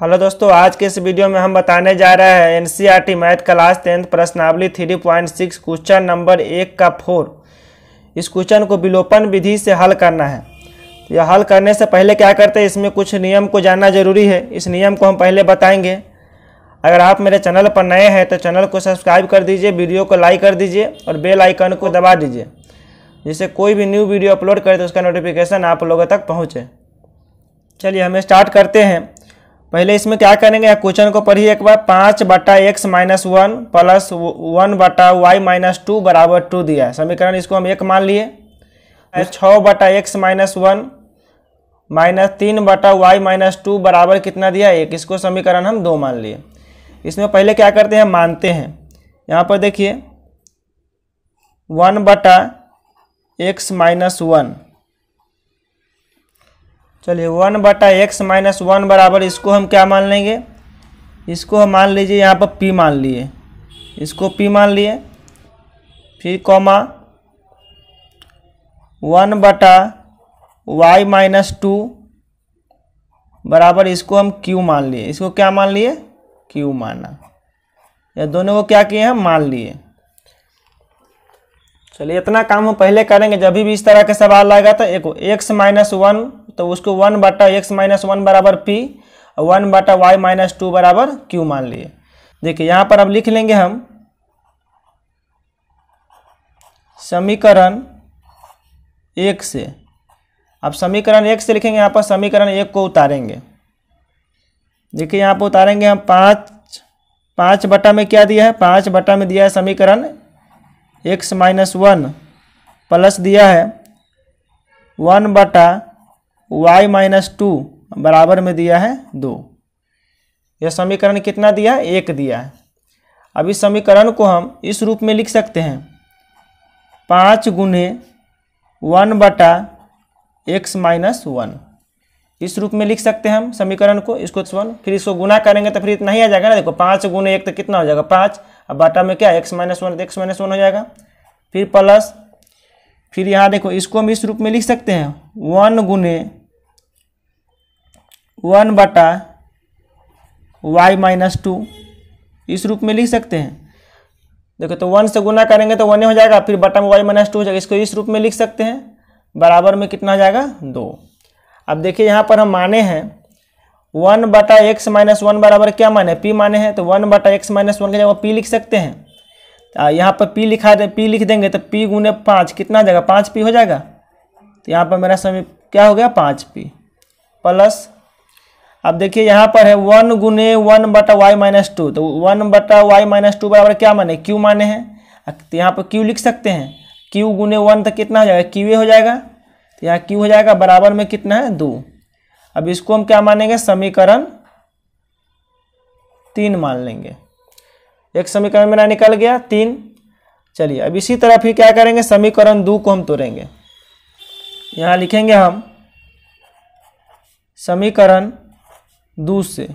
Hello दोस्तों, आज के इस वीडियो में हम बताने जा रहे हैं एनसीईआरटी मैथ क्लास टेंथ प्रश्नावली three point six question number एक का फोर। इस क्वेश्चन को विलोपन विधि से हल करना है। तो यह हल करने से पहले क्या करते हैं, इसमें कुछ नियम को जानना ज़रूरी है। इस नियम को हम पहले बताएँगे। अगर आप मेरे चैनल पर नए हैं तो चैनल को सब्सक्राइब कर दीजिए, वीडियो को लाइक कर दीजिए और बेल आइकन को दबा दीजिए, जिससे कोई भी न्यू वीडियो अपलोड करे तो उसका नोटिफिकेशन आप लोगों तक पहुँचे। चलिए, हमें स्टार्ट करते हैं। पहले इसमें क्या करेंगे? क्वेश्चन को पढ़िए एक बार। पाँच बटा X minus one plus one बटा वाई माइनस टू बराबर टू दिया है। समीकरण इसको हम एक मान लिए। छः बटा एक्स माइनस वन माइनस तीन बटा वाई माइनस टू बराबर कितना दिया? एक। इसको समीकरण हम दो मान लिए। इसमें पहले क्या करते हैं? मानते हैं। यहाँ पर देखिए। वन बटा एक्स माइनस वन चलिए, वन बटा एक्स माइनस वन बराबर, इसको हम क्या मान लेंगे? इसको हम मान लीजिए यहाँ पर पी मान लिए। इसको पी मान लिए। फिर कॉमा वन बटा वाई माइनस टू बराबर इसको हम क्यू मान लिए। इसको क्या मान लिए? क्यू माना। ये दोनों को क्या किए हम? मान लिए। चलिए, इतना काम हम पहले करेंगे। जब भी इस तरह के सवाल आएगा तो एक, एक्स माइनस वन तो उसको वन बटा एक्स माइनस वन बराबर पी और वन बटा वाई माइनस टू बराबर क्यू मान लिए। देखिए, यहाँ पर अब लिख लेंगे हम। समीकरण एक से, अब समीकरण एक से लिखेंगे, यहाँ पर समीकरण एक को उतारेंगे। देखिए, यहाँ पर उतारेंगे हम पाँच पाँच बटा में क्या दिया है? पाँच बटा में दिया है समीकरण एक्स माइनस वन प्लस दिया है वन बटा वाई माइनस टू बराबर में दिया है दो। यह समीकरण कितना दिया है? एक दिया है। अब इस समीकरण को हम इस रूप में लिख सकते हैं। पाँच गुने वन बटा एक्स माइनस वन इस रूप में लिख सकते हैं हम समीकरण को, इसको वन। फिर इसको गुना करेंगे तो फिर इतना ही आ जाएगा ना। देखो, पाँच गुने एक तो कितना हो जाएगा? पाँच। अब बाटा में क्या? X minus one X minus one हो जाएगा। फिर प्लस फिर यहाँ देखो, इसको हम इस रूप में लिख सकते हैं। वन गुने वन बटा वाई माइनस टू, इस रूप में लिख सकते हैं। देखो तो वन से गुना करेंगे तो वन हो जाएगा, फिर बटा में वाई माइनस टू हो जाएगा, इसको इस रूप में लिख सकते हैं। बराबर में कितना हो जाएगा? दो। अब देखिए, यहाँ पर हम माने हैं, वन बटा एक्स माइनस वन बराबर क्या माने? पी माने हैं तो वन बटा एक्स माइनस वन की जगह पी लिख सकते हैं। यहाँ पर पी लिखा दे, पी लिख देंगे तो पी गुने पाँच, कितना जाएगा? पाँच पी हो जाएगा। तो यहाँ पर मेरा समय क्या हो गया? पाँच पी। प्लस अब देखिए यहाँ पर है वन गुने वन बटा वाई माइनस टू तो वन बटा वाई माइनस टू बराबर क्या माने? क्यू माने हैं। तो यहाँ पर क्यू लिख सकते हैं। क्यू गुने वन तो कितना हो जाएगा? क्यू ए हो जाएगा। तो यहाँ क्यू हो जाएगा, बराबर में कितना है? दो। अब इसको हम क्या मानेंगे? समीकरण तीन मान लेंगे। एक समीकरण मेरा निकल गया, तीन। चलिए, अब इसी तरह फिर क्या करेंगे? समीकरण दो को हम तोड़ेंगे। यहाँ लिखेंगे हम समीकरण दो से।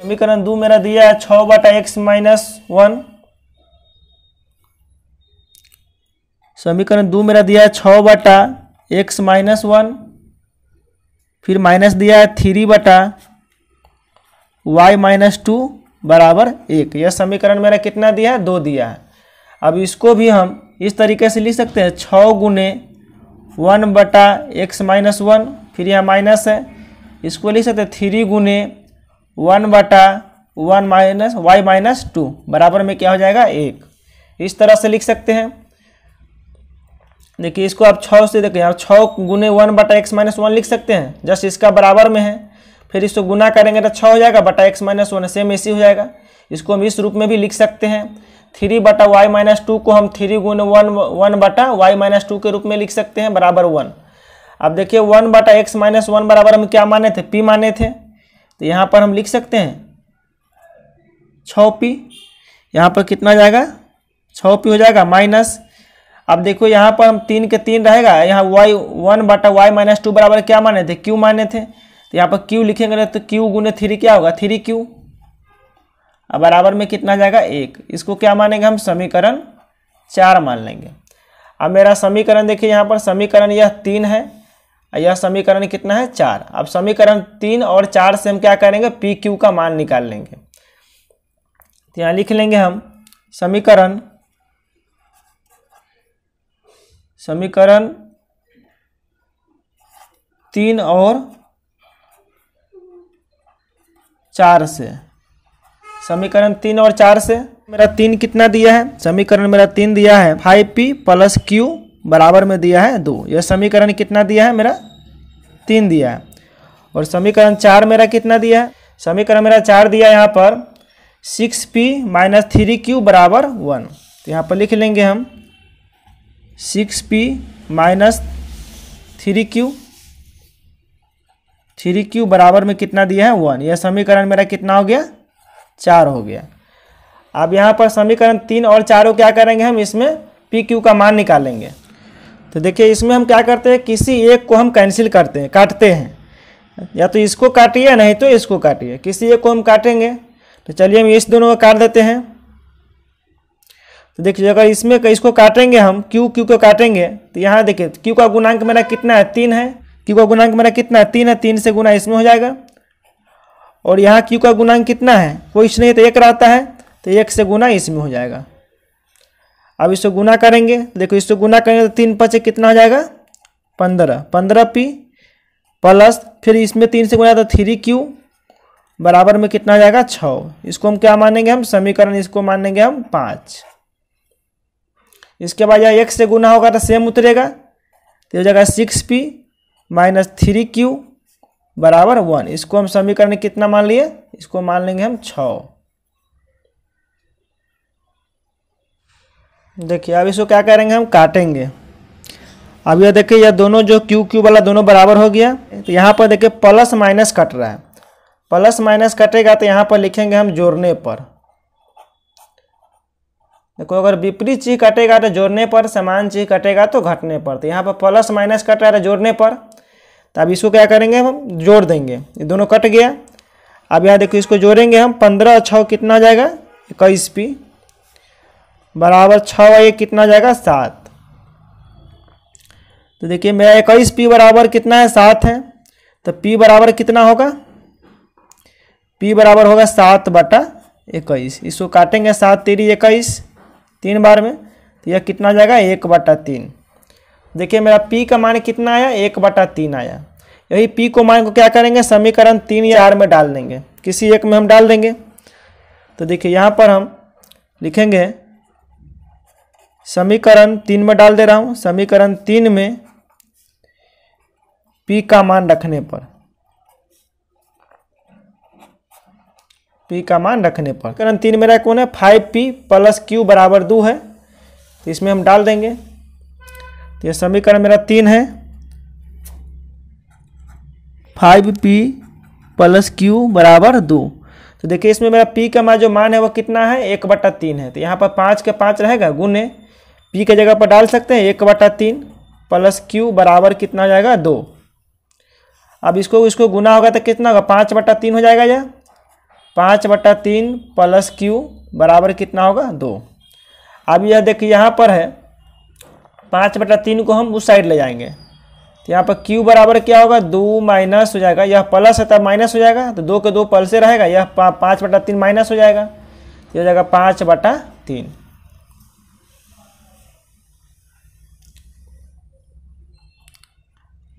समीकरण दो मेरा दिया है छ बटा एक्स माइनस वन समीकरण दो मेरा दिया है छ बटा एक्स माइनस वन फिर माइनस दिया है थ्री बटा वाई माइनस टू बराबर एक। यह समीकरण मेरा कितना दिया है? दो दिया है। अब इसको भी हम इस तरीके से लिख सकते हैं। छ गुने वन बटा एक्स माइनस वन फिर यहाँ माइनस है। इसको लिख सकते थ्री गुने वन बटा one minus Y minus two बराबर में क्या हो जाएगा? एक। इस तरह से लिख सकते हैं। देखिए, इसको आप छः से देखिए, आप छः गुने वन बटा एक्स माइनस वन लिख सकते हैं। जस्ट इसका बराबर में है। फिर इसको गुना करेंगे तो छः हो जाएगा, बटा एक्स माइनस वन सेम इसी हो जाएगा। इसको हम इस रूप में भी लिख सकते हैं। थ्री बटा वाई माइनस टू को हम थ्री गुने वन वन बटा वाई माइनस टू के रूप में लिख सकते हैं, बराबर वन अब देखिए वन बटा एक्स माइनस वन बराबर हम क्या माने थे? पी माने थे। तो यहाँ पर हम लिख सकते हैं। छः पी। यहाँ पर कितना जाएगा? छः पी हो जाएगा माइनस। अब देखो यहाँ पर हम तीन के तीन रहेगा। यहाँ वाई वन बटा वाई माइनस टू बराबर क्या माने थे? क्यू माने थे। तो यहाँ पर क्यू लिखेंगे तो क्यू गुने थ्री क्या होगा? थ्री क्यू अब बराबर में कितना जाएगा? एक। इसको क्या मानेंगे हम? समीकरण चार मान लेंगे। अब मेरा समीकरण देखिए, यहाँ पर समीकरण यह तीन है। यह समीकरण कितना है? चार। अब समीकरण तीन और चार से हम क्या करेंगे? पी क्यू का मान निकाल लेंगे। तो यहाँ लिख लेंगे हम समीकरण समीकरण तीन और चार से। समीकरण तीन और चार से। मेरा तीन कितना दिया है? समीकरण मेरा तीन दिया है। फाइव पी प्लस क्यू बराबर में दिया है दो। यह समीकरण कितना दिया है मेरा? तीन दिया है। और समीकरण चार मेरा कितना दिया है? समीकरण मेरा चार दिया यहाँ पर। Six P minus three Q बराबर वन। तो यहाँ पर लिख लेंगे हम। Six P minus three Q. Three Q बराबर में कितना दिया है? वन। यह समीकरण मेरा कितना हो गया? चार हो गया। अब यहाँ पर समीकरण तीन और चारों क्या करेंगे हम? इसमें पी क्यू का मान निकालेंगे तो देखिए, इसमें हम क्या करते हैं? किसी एक को हम कैंसिल करते हैं, काटते हैं। या तो इसको काटिए, नहीं तो इसको काटिए। किसी एक को हम काटेंगे तो चलिए हम इस दोनों को काट देते हैं। तो देखिए, अगर इसमें इसको काटेंगे हम क्यू क्यू को काटेंगे तो यहाँ देखिए क्यू का गुणांक मेरा कितना है? तीन है। क्यू का गुणांक मेरा कितना है? तीन है, तीन से गुना इसमें हो जाएगा। और यहाँ क्यू का गुणांक कितना है? कोई नहीं तो एक रहता है तो एक से गुना इसमें हो जाएगा। अब इसको गुना करेंगे। देखो, इसको गुना करेंगे तो तीन पचे कितना हो जाएगा? पंद्रह। पंद्रह पी प्लस, फिर इसमें तीन से गुना तो थ्री क्यू बराबर में कितना हो जाएगा? छः इसको हम क्या मानेंगे हम? समीकरण इसको मानेंगे हम पाँच। इसके बाद यह एक से गुना होगा तो सेम उतरेगा। तो हो जाएगा six P minus three Q बराबर वन इसको हम समीकरण कितना मान लिए? इसको मान लेंगे हम छ देखिए, अब इसको क्या करेंगे हम? काटेंगे। अब यह देखिए, यह दोनों जो क्यू क्यू वाला दोनों बराबर हो गया। तो यहाँ पर देखिए प्लस माइनस कट रहा है। प्लस माइनस कटेगा तो यहाँ पर लिखेंगे हम जोड़ने पर। देखो, अगर विपरीत चीज़ कटेगा तो जोड़ने पर, समान चीज़ कटेगा तो घटने पर। तो यहाँ पर प्लस माइनस कट रहा है जोड़ने पर। तो अब इसको क्या करेंगे हम? जोड़ देंगे। ये दोनों कट गया। अब यहाँ देखो इसको जोड़ेंगे हम। पंद्रह छः कितना जाएगा? इक्कीस पी बराबर छः ये कितना जाएगा? सात। तो देखिए, मेरा इक्कीस पी बराबर कितना है? सात है। तो पी बराबर कितना होगा? पी बराबर होगा सात बटा इक्कीस। इसको काटेंगे सात तेरी इक्कीस, तीन बार में तो यह कितना जाएगा? एक बटा तीन। देखिए, मेरा पी का मान कितना आया? एक बटा तीन आया। यही पी को मान को क्या करेंगे? समीकरण तीन या चार में डाल देंगे। किसी एक में हम डाल देंगे। तो देखिए, यहाँ पर हम लिखेंगे समीकरण तीन में डाल दे रहा हूँ। समीकरण तीन में पी का मान रखने पर। पी का मान रखने पर। कारण तीन मेरा कौन है? फाइव पी प्लस क्यू बराबर दो है। तो इसमें हम डाल देंगे। तो ये समीकरण मेरा तीन है। फाइव पी प्लस क्यू बराबर दो। तो देखिए इसमें मेरा पी का मान जो मान है वो कितना है? एक बटा तीन है। तो यहाँ पर पाँच के पाँच रहेगा, गुने पी के जगह पर डाल सकते हैं, एक बटा तीन प्लस क्यू बराबर कितना हो जाएगा? दो। अब इसको इसको गुना होगा तो कितना होगा? पाँच बटा तीन हो जाएगा यह। पाँच बटा तीन प्लस क्यू बराबर कितना होगा? दो। अब यह देखिए यहाँ पर है, पाँच बटा तीन को हम उस साइड ले जाएँगे। तो यहाँ पर क्यू बराबर क्या होगा? दो माइनस हो जाएगा। यह प्लस है तब माइनस हो जाएगा। तो दो के दो पल से रहेगा। यह पाँच बटा तीन माइनस हो जाएगा। तो हो जाएगा पाँच बटा तीन।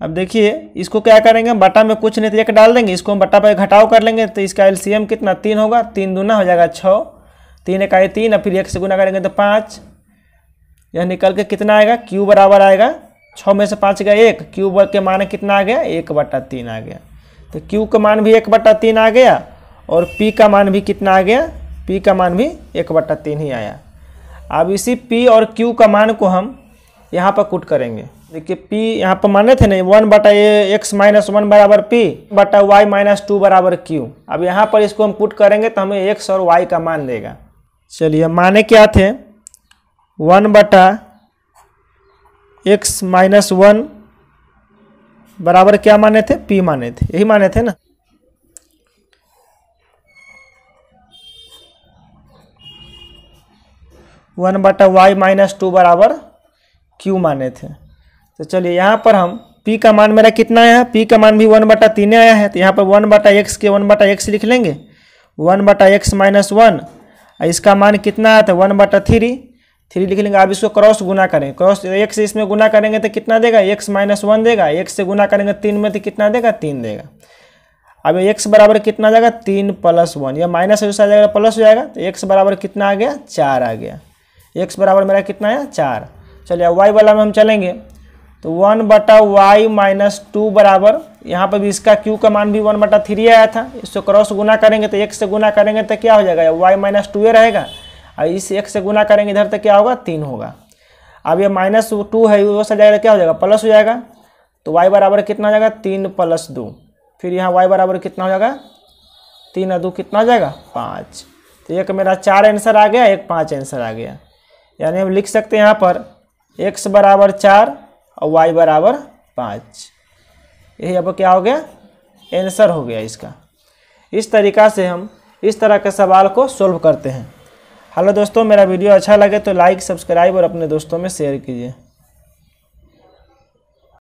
अब देखिए, इसको क्या करेंगे? बटा में कुछ नहीं तो एक डाल देंगे। इसको हम बटा पर घटाव कर लेंगे तो इसका एलसीएम कितना? तीन होगा। तीन दूना हो जाएगा छः तीन इकाई तीन और फिर एक से गुना करेंगे तो पाँच। यह निकल के कितना आएगा? क्यू बराबर आएगा। छः में से पाँच गया एक। क्यू के मान कितना आ गया? एक बटा तीन आ गया। तो क्यू का मान भी एक बटा तीन आ गया और पी का मान भी कितना आ गया? पी का मान भी एक बटा तीन ही आया। अब इसी पी और क्यू का मान को हम यहाँ पर कुट करेंगे। देखिए, p यहाँ पर माने थे नहीं, वन बटा ए एक्स माइनस वन बराबर पी बटा वाई माइनस टू बराबर क्यू अब यहाँ पर इसको हम पुट करेंगे तो हमें x और y का मान देगा। चलिए माने क्या थे? वन बटा एक्स माइनस वन बराबर क्या माने थे? P माने थे। यही माने थे ना? वन बटा वाई माइनस टू बराबर क्यू माने थे। तो चलिए, यहाँ पर हम पी का मान मेरा कितना आया? पी का मान भी वन बटा तीन आया है तो यहाँ पर वन बटा एक्स के वन बटा एक्स लिख लेंगे। वन बटा एक्स माइनस वन इसका मान कितना आया था? वन बटा थ्री थ्री लिख लेंगे। आप इसको क्रॉस गुना करें। क्रॉस एक से इसमें गुना करेंगे तो कितना देगा? एक्स माइनस वन देगा। एक से गुना करेंगे तीन में तो कितना देगा? तीन देगा। अब एक्स बराबर कितना जाएगा? तीन प्लस वन या माइनस आ जाएगा प्लस हो जाएगा तो एक्स बराबर कितना आ गया? चार आ गया। एक्स बराबर मेरा कितना है चार। चलिए वाई वाला में हम चलेंगे। तो वन बटा वाई माइनस टू बराबर, यहाँ पर भी इसका क्यू का मान भी वन बटा थ्री आया था। इसको क्रॉस गुना करेंगे तो एक से गुना करेंगे तो क्या हो जाएगा? वाई माइनस टू रहेगा। और इस एक से गुना करेंगे इधर तो क्या होगा? तीन होगा। अब ये माइनस टू है, वो सब जाएगा, क्या हो जाएगा? प्लस हो जाएगा। तो वाई बराबर कितना हो जाएगा? तीन प्लस दो। फिर यहाँ वाई बराबर कितना हो जाएगा? तीन और दो कितना हो जाएगा? पाँच। तो एक मेरा चार आंसर आ गया, एक पाँच आंसर आ गया। यानी हम लिख सकते हैं यहाँ पर एक्स बराबर चार और वाई बराबर पाँच। यही अब क्या हो गया? आंसर हो गया इसका। इस तरीका से हम इस तरह के सवाल को सोल्व करते हैं। हेलो दोस्तों, मेरा वीडियो अच्छा लगे तो लाइक सब्सक्राइब और अपने दोस्तों में शेयर कीजिए।